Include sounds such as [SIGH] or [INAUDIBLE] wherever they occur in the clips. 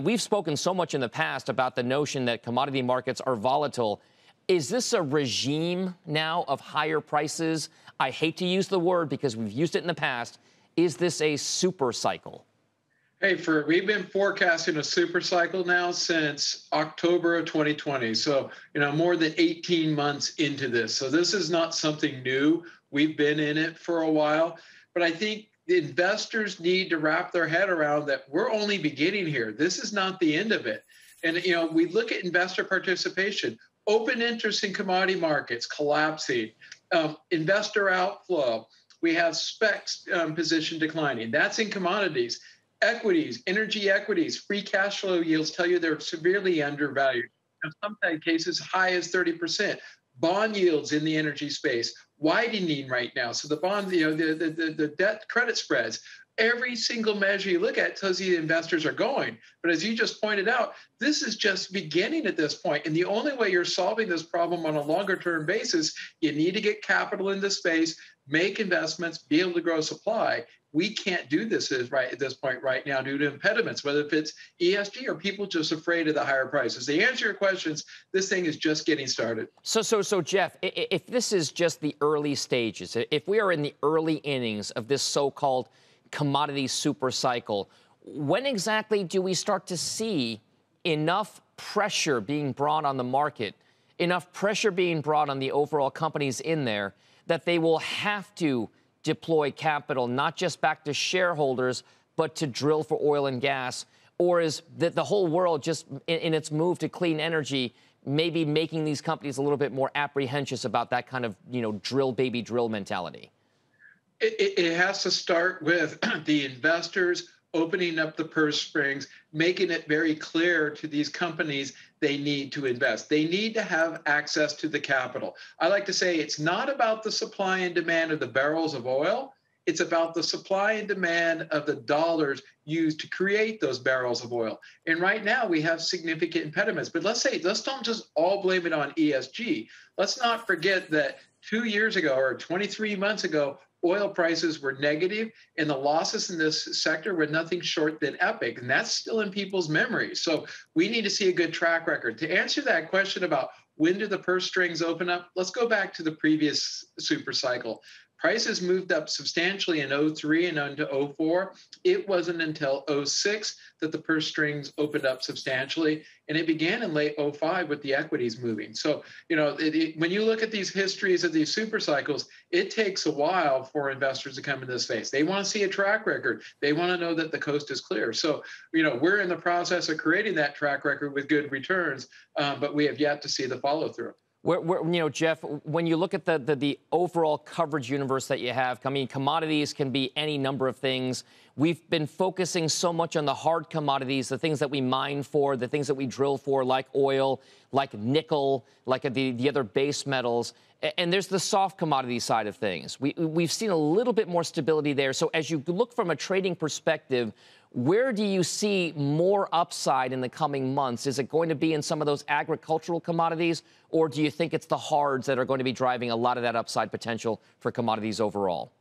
We've spoken so much in the past about the notion that commodity markets are volatile. Is this a regime now of higher prices? I hate to use the word because we've used it in the past. Is this a super cycle? Hey, for we've been forecasting a super cycle now since October of 2020. So, you know, more than 18 months into this. So this is not something new. We've been in it for a while. But I think the investors need to wrap their head around that we're only beginning here. This is not the end of it. And you know, we look at investor participation, open interest in commodity markets collapsing, um, investor outflow. We have specs um, position declining. That's in commodities. Equities, energy equities, free cash flow yields tell you they're severely undervalued. In some cases, high as 30%. Bond yields in the energy space widening right now. So the bond, you know, the, the, the, the debt credit spreads, every single measure you look at tells you the investors are going. But as you just pointed out, this is just beginning at this point. And the only way you're solving this problem on a longer term basis, you need to get capital into space, make investments, be able to grow supply we can't do this right at this point right now due to impediments, whether if it's ESG or people just afraid of the higher prices. To answer your questions, this thing is just getting started. So, so, so, Jeff, if this is just the early stages, if we are in the early innings of this so-called commodity super cycle, when exactly do we start to see enough pressure being brought on the market, enough pressure being brought on the overall companies in there that they will have to deploy capital, not just back to shareholders, but to drill for oil and gas? Or is that the whole world just in, in its move to clean energy maybe making these companies a little bit more apprehensive about that kind of, you know, drill baby drill mentality? It, it, has to start with [CLEARS THROAT] the investors opening up the purse strings, making it very clear to these companies they need to invest. They need to have access to the capital. I like to say it's not about the supply and demand of the barrels of oil. It's about the supply and demand of the dollars used to create those barrels of oil. And right now we have significant impediments. But let's say, let's don't just all blame it on ESG. Let's not forget that two years ago or 23 months ago, oil prices were negative and the losses in this sector were nothing short than epic. And that's still in people's memories. So we need to see a good track record. To answer that question about when do the purse strings open up, let's go back to the previous super cycle. Prices moved up substantially in 03 and into 04. It wasn't until 06 that the purse strings opened up substantially, and it began in late 05 with the equities moving. So, you know, it, it, when you look at these histories of these super cycles, it takes a while for investors to come into this space. They want to see a track record. They want to know that the coast is clear. So, you know, we're in the process of creating that track record with good returns, um, but we have yet to see the follow through. Where, where, you know, Jeff, when you look at the, the, the overall coverage universe that you have, I mean, commodities can be any number of things. We've been focusing so much on the hard commodities, the things that we mine for, the things that we drill for, like oil, like nickel, like the, the other base metals. And there's the soft commodity side of things. We, we've seen a little bit more stability there. So as you look from a trading perspective, where do you see more upside in the coming months? Is it going to be in some of those agricultural commodities, or do you think it's the hards that are going to be driving a lot of that upside potential for commodities overall?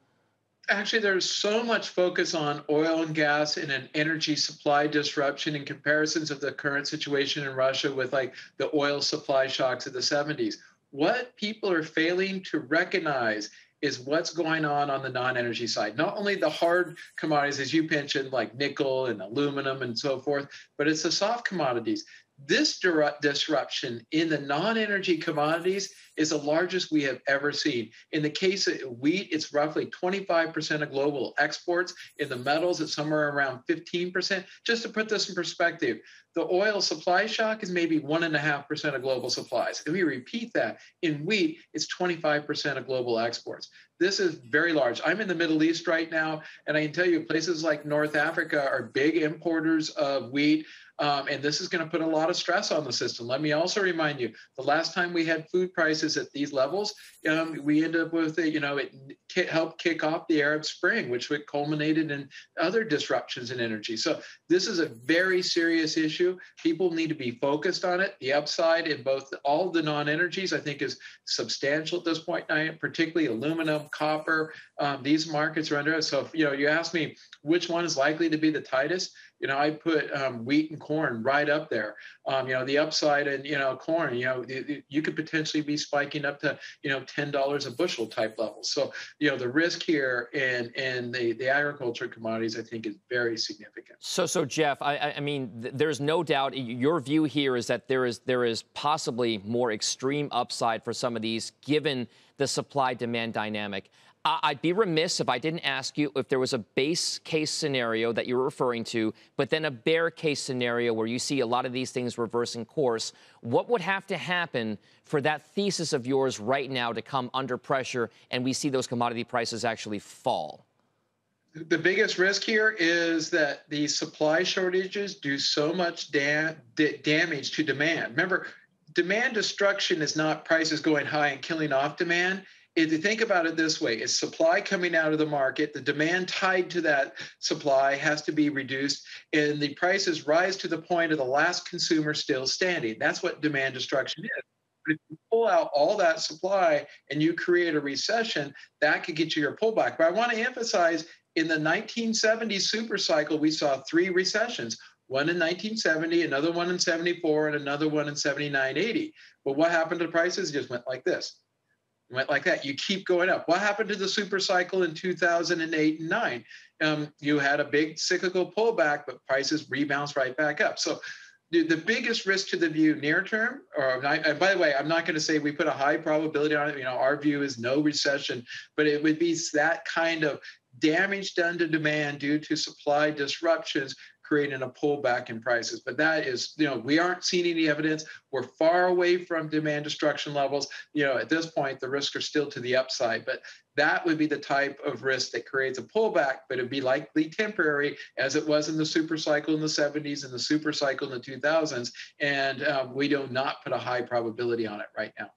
Actually, there's so much focus on oil and gas and an energy supply disruption in comparisons of the current situation in Russia with like the oil supply shocks of the 70s. What people are failing to recognize is what's going on on the non-energy side. Not only the hard commodities, as you mentioned, like nickel and aluminum and so forth, but it's the soft commodities. This disruption in the non energy commodities is the largest we have ever seen. In the case of wheat, it's roughly 25% of global exports. In the metals, it's somewhere around 15%. Just to put this in perspective, the oil supply shock is maybe 1.5% of global supplies. If we repeat that, in wheat, it's 25% of global exports. This is very large. I'm in the Middle East right now, and I can tell you places like North Africa are big importers of wheat. Um, and this is going to put a lot of stress on the system. Let me also remind you, the last time we had food prices at these levels, um, we ended up with, a, you know, it helped kick off the Arab Spring, which culminated in other disruptions in energy. So this is a very serious issue. People need to be focused on it. The upside in both all the non-energies, I think, is substantial at this point, particularly aluminum, copper. Um, these markets are under. So, if, you know, you ask me which one is likely to be the tightest You know, I put um, wheat and corn right up there. Um, you know, the upside and you know corn. You know, you could potentially be spiking up to you know ten dollars a bushel type levels. So you know, the risk here in in the the agriculture commodities, I think, is very significant. So so Jeff, I, I mean, th- there's no doubt your view here is that there is there is possibly more extreme upside for some of these given the supply demand dynamic. I'd be remiss if I didn't ask you if there was a base case scenario that you're referring to, but then a bear case scenario where you see a lot of these things reversing course. What would have to happen for that thesis of yours right now to come under pressure and we see those commodity prices actually fall? The biggest risk here is that the supply shortages do so much da- damage to demand. Remember, demand destruction is not prices going high and killing off demand if you think about it this way, it's supply coming out of the market, the demand tied to that supply has to be reduced, and the prices rise to the point of the last consumer still standing. That's what demand destruction is. But if you pull out all that supply and you create a recession, that could get you your pullback. But I want to emphasize in the 1970s super cycle, we saw three recessions one in 1970, another one in 74, and another one in 79 80. But what happened to prices? It just went like this went like that. You keep going up. What happened to the super cycle in 2008 and 9? Um, you had a big cyclical pullback, but prices rebounds right back up. So the, biggest risk to the view near term, or I, and by the way, I'm not going to say we put a high probability on it. You know, our view is no recession, but it would be that kind of damage done to demand due to supply disruptions creating a pullback in prices. But that is, you know, we aren't seeing any evidence. We're far away from demand destruction levels. You know, at this point, the risks are still to the upside. But that would be the type of risk that creates a pullback, but it'd be likely temporary, as it was in the super cycle in the 70s and the super cycle in the 2000s. And um, we do not put a high probability on it right now.